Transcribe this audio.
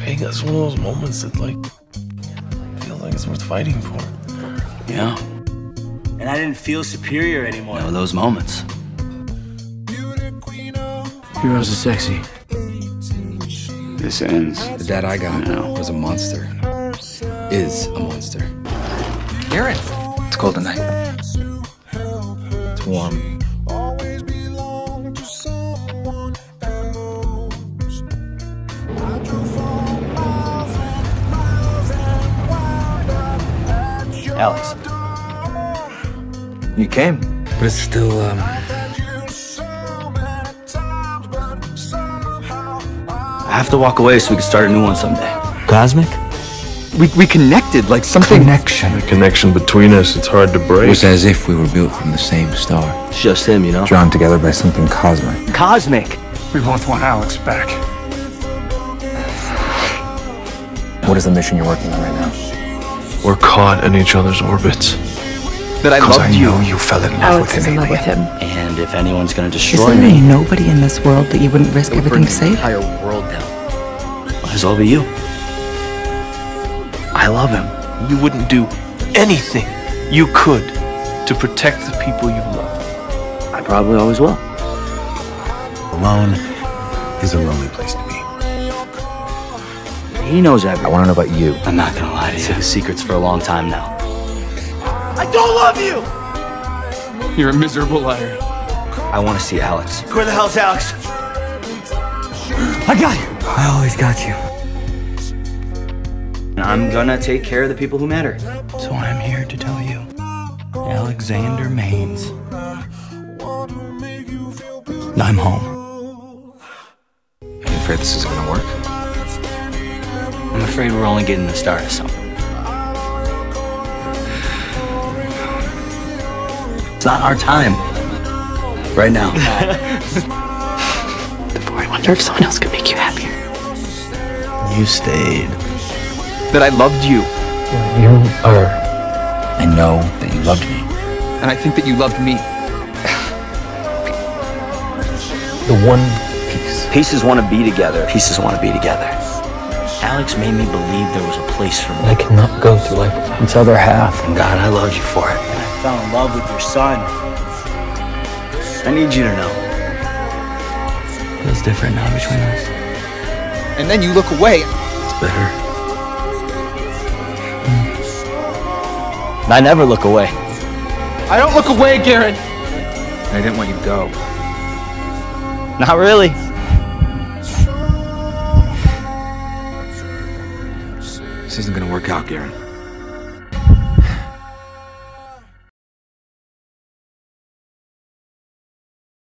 Hey, that's one of those moments that like feel like it's worth fighting for. Yeah. And I didn't feel superior anymore. You know, those moments. Heroes are sexy. This ends. The dad I got now was a monster. Is a monster. Aaron. It's cold tonight. It's warm. Alex. You came. But it's still, um. I have to walk away so we can start a new one someday. Cosmic? We, we connected like something. Connection. The connection between us, it's hard to It break. was as if we were built from the same star. It's just him, you know? Drawn together by something cosmic. Cosmic. We both want Alex back. What is the mission you're working on right now? We're caught in each other's orbits. That I Because loved I you. know you fell in love Alex with is an in love with him. And if anyone's gonna destroy Is destroy there me, nobody in this world that you wouldn't risk everything to save. the entire world down. Might as well be you. I love him. You wouldn't do anything you could to protect the people you love. I probably always will. Alone is a lonely place to be. He knows everything. I want to know about you. I'm not gonna lie to you. His secrets for a long time now. I don't love you! You're a miserable liar. I want to see Alex. Where the hell's Alex? I got you. I always got you. And I'm gonna take care of the people who matter. So I'm here to tell you, Alexander Manes. I'm home. Are you afraid this isn't gonna work? I'm afraid we're only getting the start of something. It's not our time. Right now. Before I wonder if someone else could make you happier. You stayed. That I loved you. You are. I know that you loved me. And I think that you loved me. The one piece. Pieces want to be together. Pieces want to be together. Alex made me believe there was a place for me. I cannot go through life without Its other half. And God, I loved you for it. And I fell in love with your son. I need you to know. Feels different now between us. And then you look away. It's better. And I never look away. I don't look away, Guerin. I didn't want you to go. Not really. This isn't gonna work out, Guerin.